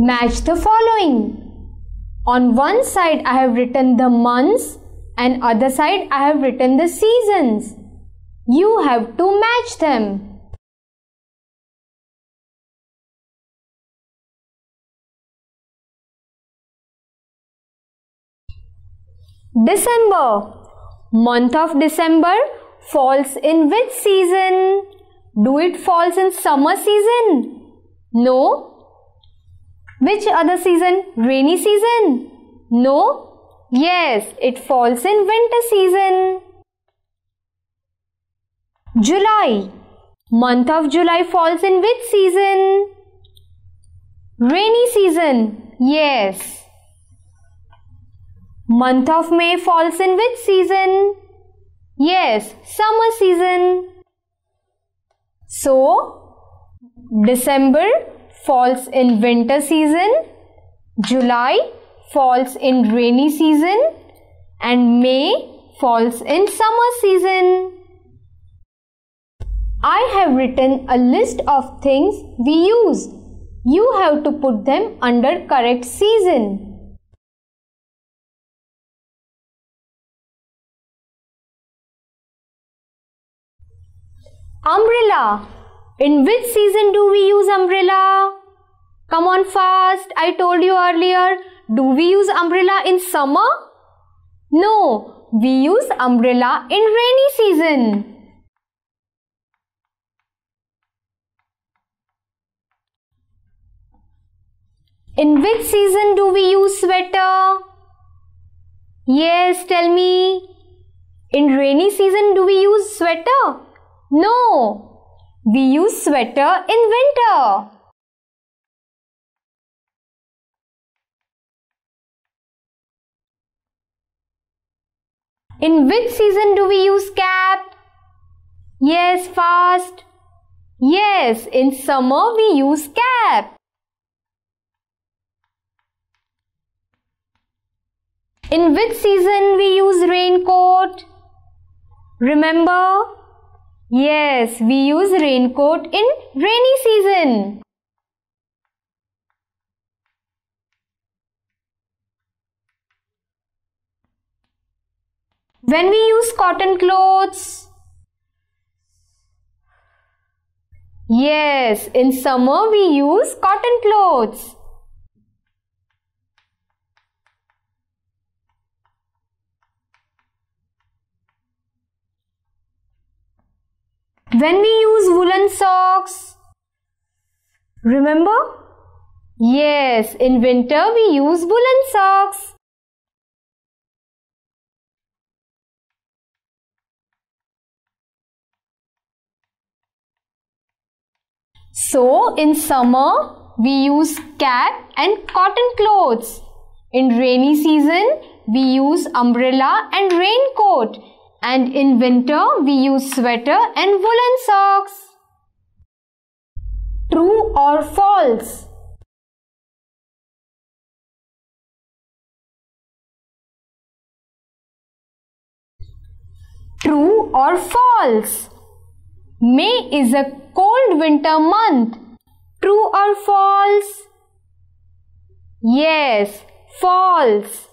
Match the following. On one side I have written the months and other side I have written the seasons. You have to match them. December. Month of December falls in which season? Do it falls in summer season? No. Which other season? Rainy season? No. Yes, it falls in winter season. July. Month of July falls in which season? Rainy season. Yes. Month of May falls in which season? Yes, summer season. So, December falls in winter season, July falls in rainy season, and May falls in summer season. I have written a list of things we use. You have to put them under correct season. Umbrella. In which season do we use umbrella? Come on fast. I told you earlier. Do we use umbrella in summer? No. We use umbrella in rainy season. In which season do we use sweater? Yes, tell me. In rainy season do we use sweater? No, we use sweater in winter. In which season do we use cap? Yes, fast. Yes, in summer we use cap. In which season we use raincoat? Remember? Yes, we use raincoat in rainy season. When we use cotton clothes? Yes, in summer we use cotton clothes. When we use woolen socks, remember? Yes, in winter we use woolen socks. So, in summer, we use cap and cotton clothes. In rainy season, we use umbrella and raincoat and in winter we use sweater and woolen socks. True or false? True or false? May is a cold winter month. True or false? Yes, false.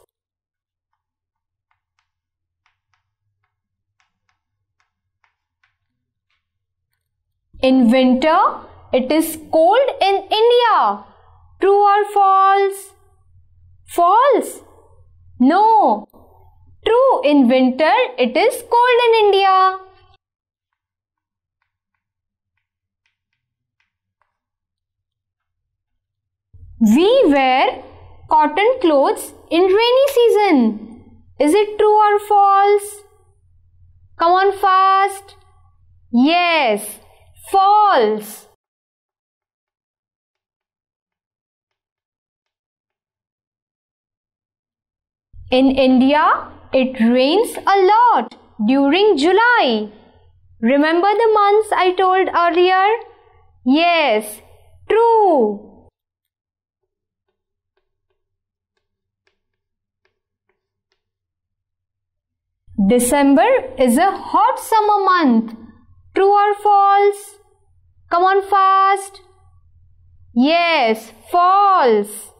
In winter, it is cold in India. True or false? False. No. True, in winter, it is cold in India. We wear cotton clothes in rainy season. Is it true or false? Come on fast. Yes, false. In India, it rains a lot during July. Remember the months I told earlier? Yes, true. December is a hot summer month. True or false? Come on fast. Yes, false.